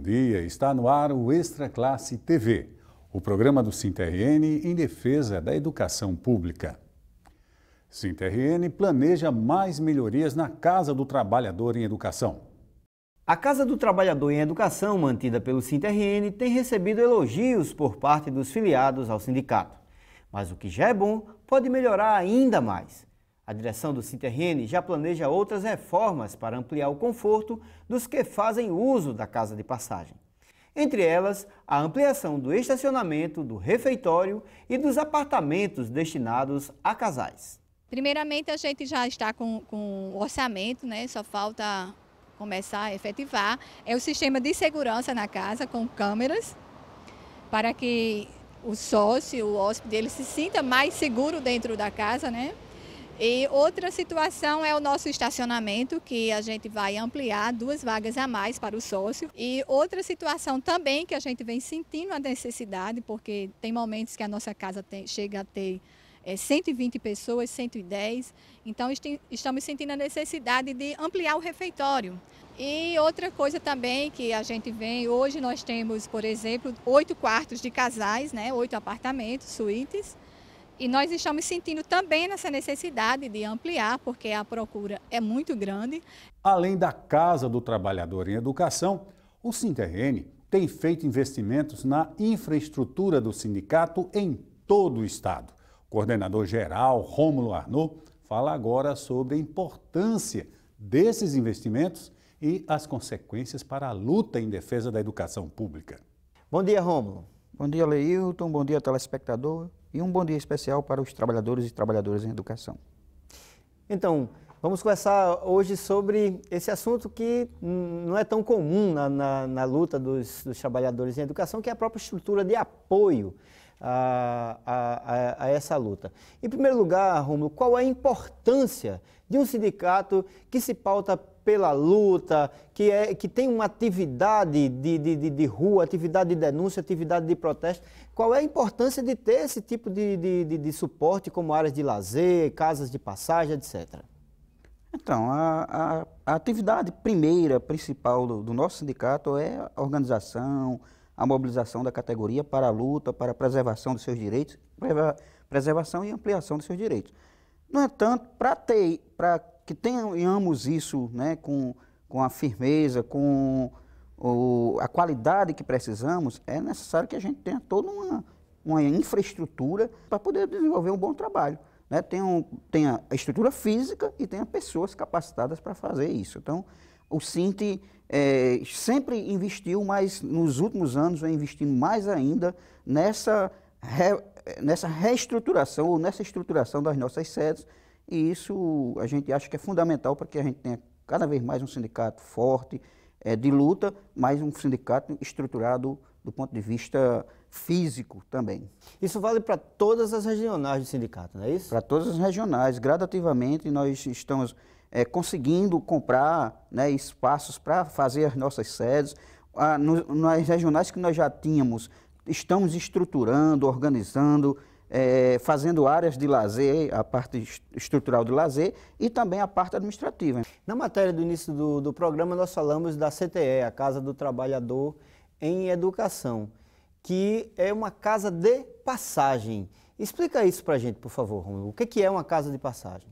Dia, está no ar o Extra Classe TV, o programa do SINTRN em defesa da educação pública. SINTRN planeja mais melhorias na Casa do Trabalhador em Educação. A Casa do Trabalhador em Educação, mantida pelo SINTRN, tem recebido elogios por parte dos filiados ao sindicato. Mas o que já é bom pode melhorar ainda mais. A direção do Cinterrene já planeja outras reformas para ampliar o conforto dos que fazem uso da casa de passagem. Entre elas, a ampliação do estacionamento, do refeitório e dos apartamentos destinados a casais. Primeiramente, a gente já está com, com orçamento, né? só falta começar a efetivar. É o sistema de segurança na casa com câmeras, para que o sócio, o hóspede, ele se sinta mais seguro dentro da casa, né? E outra situação é o nosso estacionamento, que a gente vai ampliar duas vagas a mais para o sócio. E outra situação também que a gente vem sentindo a necessidade, porque tem momentos que a nossa casa tem, chega a ter é, 120 pessoas, 110. Então estamos sentindo a necessidade de ampliar o refeitório. E outra coisa também que a gente vem, hoje nós temos, por exemplo, oito quartos de casais, né, oito apartamentos, suítes. E nós estamos sentindo também nessa necessidade de ampliar, porque a procura é muito grande. Além da Casa do Trabalhador em Educação, o Sinterrene tem feito investimentos na infraestrutura do sindicato em todo o estado. O coordenador geral, Rômulo Arnaud, fala agora sobre a importância desses investimentos e as consequências para a luta em defesa da educação pública. Bom dia, Rômulo. Bom dia, Leilton. Bom dia, telespectador. E um bom dia especial para os trabalhadores e trabalhadoras em educação. Então, vamos conversar hoje sobre esse assunto que não é tão comum na, na, na luta dos, dos, trabalhadores em educação, que é a própria estrutura de apoio a, a, a, essa luta. Em primeiro lugar, Romulo, qual é a importância de um sindicato que se pauta pela luta, que, é, que tem uma atividade de, de, de, rua, atividade de denúncia, atividade de protesto. Qual é a importância de ter esse tipo de, de, de suporte, como áreas de lazer, casas de passagem, etc.? Então, a, a, a atividade primeira, principal do, do, nosso sindicato é a organização, a mobilização da categoria para a luta, para a preservação dos seus direitos, preservação e ampliação dos seus direitos. No entanto, para ter, para que tenhamos isso né, com, com a firmeza, com o, a qualidade que precisamos, é necessário que a gente tenha toda uma, uma infraestrutura para poder desenvolver um bom trabalho. Né? Tenha, um, a estrutura física e tenha pessoas capacitadas para fazer isso. Então, o Cinti é, sempre investiu, mas nos últimos anos vem investindo mais ainda nessa, re, nessa reestruturação ou nessa estruturação das nossas sedes e isso a gente acha que é fundamental para que a gente tenha cada vez mais um sindicato forte, é, de luta, mas um sindicato estruturado do ponto de vista físico também. Isso vale para todas as regionais do sindicato, não é isso? Para todas as regionais. Gradativamente nós estamos é, conseguindo comprar né, espaços para fazer as nossas sedes. Ah, no, nas regionais que nós já tínhamos, estamos estruturando, organizando, é, fazendo áreas de lazer, a parte estrutural de lazer e também a parte administrativa. Na matéria do início do, do programa, nós falamos da CTE, a Casa do Trabalhador em Educação, que é uma casa de passagem. Explica isso para a gente, por favor, Romulo. O que é uma casa de passagem?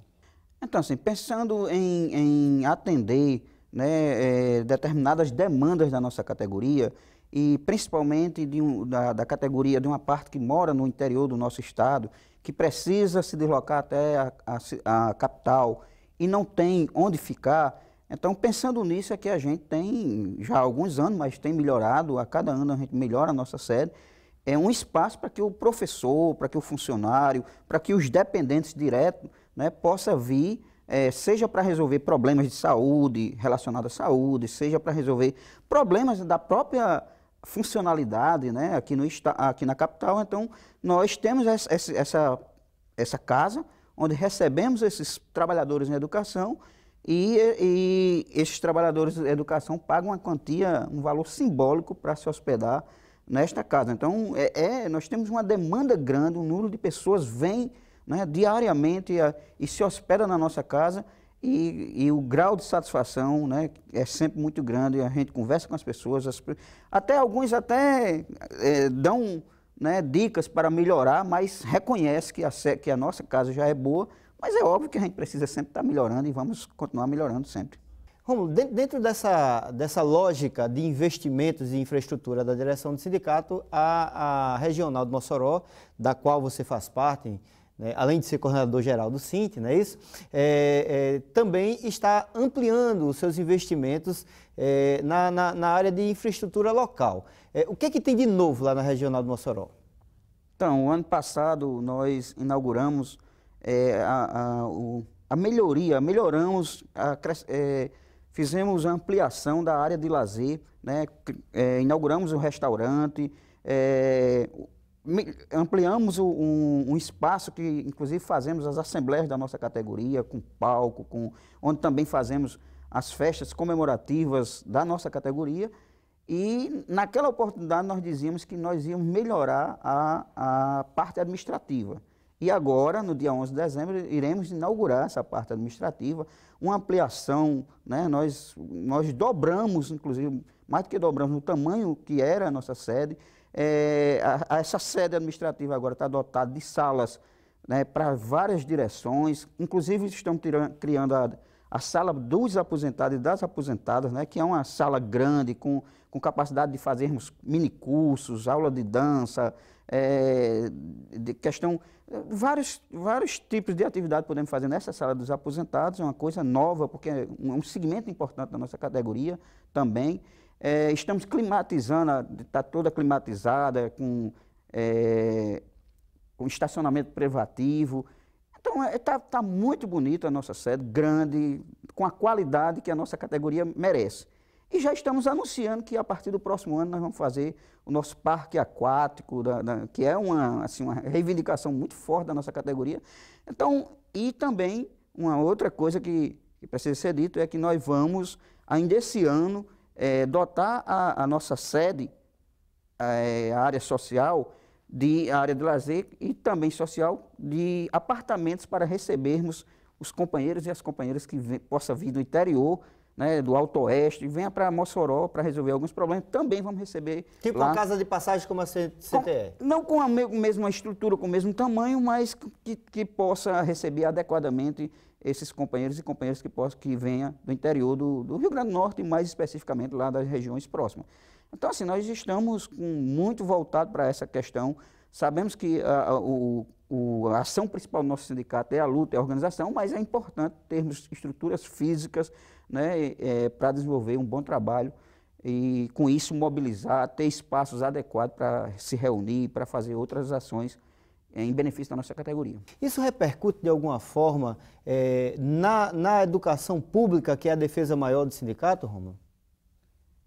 Então, assim, pensando em, em atender né, é, determinadas demandas da nossa categoria, e principalmente um, da, da, categoria de uma parte que mora no interior do nosso estado, que precisa se deslocar até a, a, a capital e não tem onde ficar. Então, pensando nisso, é que a gente tem já alguns anos, mas tem melhorado, a cada ano a gente melhora a nossa sede, é um espaço para que o professor, para que o funcionário, para que os dependentes diretos né, possa vir é, seja para resolver problemas de saúde relacionados à saúde, seja para resolver problemas da própria funcionalidade né, aqui, no, aqui na capital. Então, nós temos essa, essa, essa casa onde recebemos esses trabalhadores em educação e, e esses trabalhadores de educação pagam uma quantia, um valor simbólico para se hospedar nesta casa. Então, é, é, nós temos uma demanda grande, um número de pessoas vem né, diariamente a, e se hospeda na nossa casa e, e, o grau de satisfação né, é sempre muito grande. A gente conversa com as pessoas, as, até alguns até é, dão né, dicas para melhorar, mas reconhece que a, que a nossa casa já é boa, mas é óbvio que a gente precisa sempre estar melhorando e vamos continuar melhorando sempre. Romulo, dentro dessa, dessa lógica de investimentos em infraestrutura da direção do sindicato, a, a regional de Mossoró, da qual você faz parte, né, além de ser coordenador geral do Sint, não é isso? É, é, também está ampliando os seus investimentos é, na, na, na, área de infraestrutura local. É, o que, é que tem de novo lá na regional de Mossoró? Então, ano passado nós inauguramos é, a, a, o, a, melhoria, melhoramos, a, é, fizemos a ampliação da área de lazer, né, inauguramos um restaurante, ampliamos um, um, espaço que, inclusive, fazemos as assembleias da nossa categoria, com palco, com, onde também fazemos as festas comemorativas da nossa categoria. E, naquela oportunidade, nós dizíamos que nós íamos melhorar a, a parte administrativa. E agora, no dia 11 de dezembro, iremos inaugurar essa parte administrativa, uma ampliação, né? nós, nós dobramos, inclusive, mais do que dobramos o tamanho que era a nossa sede, é, a, a essa sede administrativa agora está dotada de salas né, para várias direções, inclusive estamos tirando, criando a, a sala dos aposentados e das aposentadas, né, que é uma sala grande, com, com capacidade de fazermos minicursos, aula de dança, é, de questão, vários, vários tipos de atividade podemos fazer nessa sala dos aposentados, é uma coisa nova, porque é um, um segmento importante da nossa categoria também. É, estamos climatizando, está toda climatizada, com, é, com estacionamento privativo. Então, está é, tá, tá muito bonita a nossa sede, grande, com a qualidade que a nossa categoria merece. E já estamos anunciando que a partir do próximo ano nós vamos fazer o nosso parque aquático, da, da, que é uma, assim, uma reivindicação muito forte da nossa categoria. Então, e também uma outra coisa que, que precisa ser dito é que nós vamos, ainda esse ano, é, dotar a, a, nossa sede, é, a área social, de a área de lazer e também social, de apartamentos para recebermos os companheiros e as companheiras que vem, possa vir do interior, né, do Alto Oeste, venha para Mossoró para resolver alguns problemas, também vamos receber. Tipo lá. a casa de passagem como a CTE? Com, não com a me, mesma estrutura, com o mesmo tamanho, mas que, que possa receber adequadamente esses companheiros e companheiras que, possam, que venham do interior do, do, Rio Grande do Norte e mais especificamente lá das regiões próximas. Então, assim, nós estamos com, muito voltados para essa questão. Sabemos que a, a, o, o, a ação principal do nosso sindicato é a luta, é a organização, mas é importante termos estruturas físicas né, é, para desenvolver um bom trabalho e, com isso, mobilizar, ter espaços adequados para se reunir, para fazer outras ações em benefício da nossa categoria. Isso repercute de alguma forma é, na, na educação pública, que é a defesa maior do sindicato, Romulo?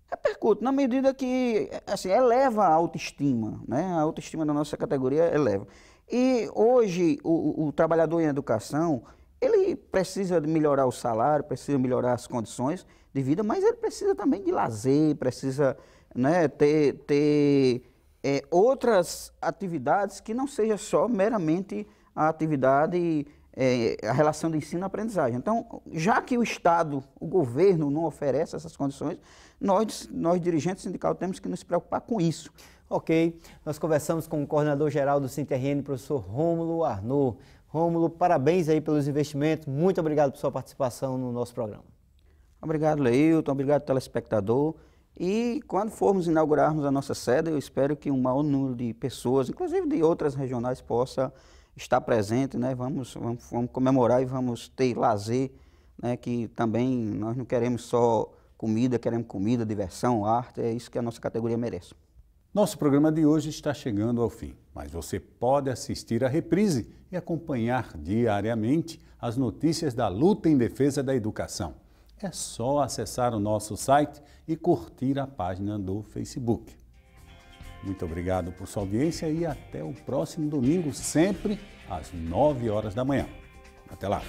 Repercute, na medida que assim, eleva a autoestima, né? a autoestima da nossa categoria eleva. E hoje o, o trabalhador em educação, ele precisa melhorar o salário, precisa melhorar as condições de vida, mas ele precisa também de lazer, precisa né, ter, ter é, outras atividades que não seja só meramente a atividade, é, a relação de ensino-aprendizagem. Então, já que o Estado, o governo não oferece essas condições, nós, nós dirigentes sindicais, temos que nos preocupar com isso. Ok, nós conversamos com o coordenador-geral do Sinterrene, professor Rômulo Arnaud. Rômulo, parabéns aí pelos investimentos, muito obrigado por sua participação no nosso programa. Obrigado, Leilton, obrigado, telespectador. E quando formos inaugurarmos a nossa sede, eu espero que um maior número de pessoas, inclusive de outras regionais, possa estar presente, né? Vamos, vamos, vamos comemorar e vamos ter lazer, né? Que também nós não queremos só comida, queremos comida, diversão, arte, é isso que a nossa categoria merece. Nosso programa de hoje está chegando ao fim, mas você pode assistir a reprise e acompanhar diariamente as notícias da luta em defesa da educação é só acessar o nosso site e curtir a página do Facebook. Muito obrigado por sua audiência e até o próximo domingo, sempre às 9 horas da manhã. Até lá!